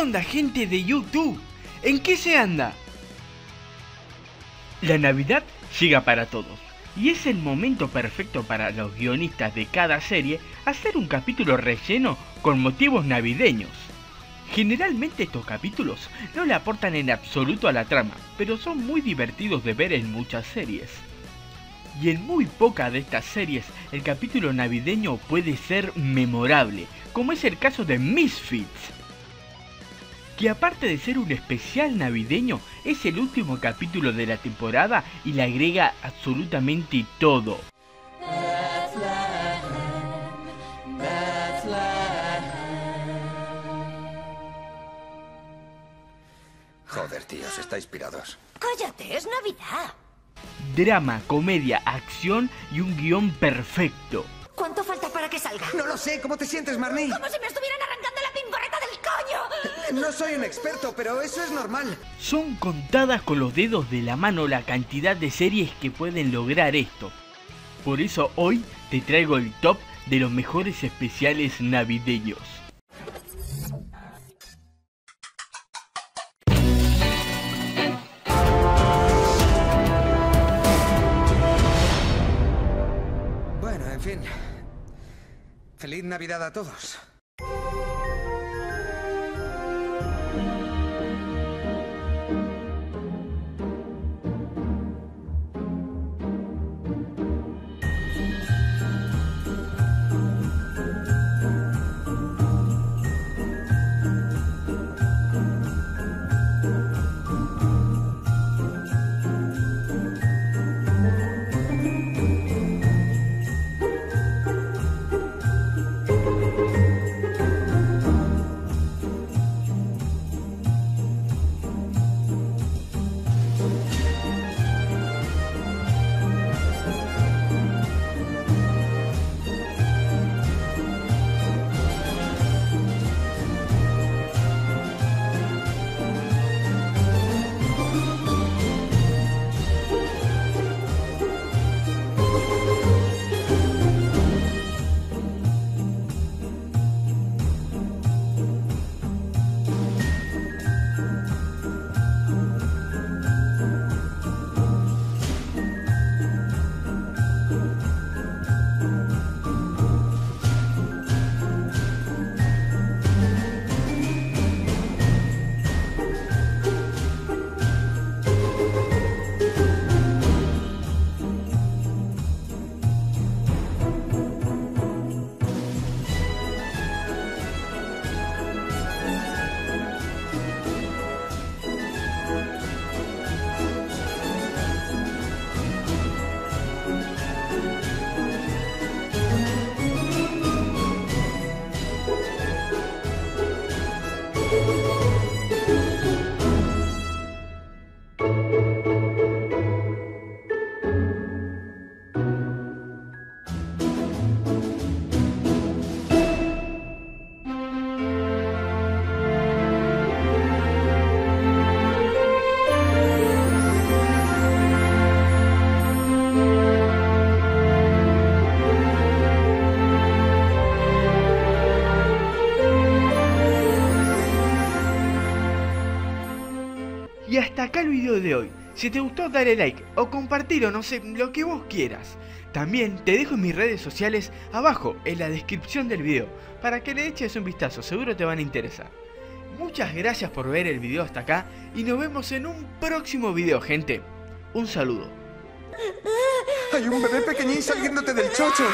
¿Qué onda gente de YouTube? ¿En qué se anda? La Navidad llega para todos y es el momento perfecto para los guionistas de cada serie hacer un capítulo relleno con motivos navideños. Generalmente estos capítulos no le aportan en absoluto a la trama, pero son muy divertidos de ver en muchas series. Y en muy pocas de estas series el capítulo navideño puede ser memorable, como es el caso de Misfits, que aparte de ser un especial navideño, es el último capítulo de la temporada y le agrega absolutamente todo. Joder, tíos, está inspirados. Cállate, es Navidad. Drama, comedia, acción y un guion perfecto. ¿Cuánto falta para que salga? No lo sé, ¿cómo te sientes, Marnie? Como si me estuvieran No soy un experto, pero eso es normal. Son contadas con los dedos de la mano la cantidad de series que pueden lograr esto. Por eso hoy te traigo el top de los mejores especiales navideños. Bueno, en fin. Feliz Navidad a todos. Hasta acá el video de hoy. Si te gustó dale like o compartirlo, no sé, lo que vos quieras. También te dejo mis redes sociales abajo en la descripción del video para que le eches un vistazo, seguro te van a interesar. Muchas gracias por ver el video hasta acá y nos vemos en un próximo video gente. Un saludo. Hay un bebé pequeñín saliéndote del chocho.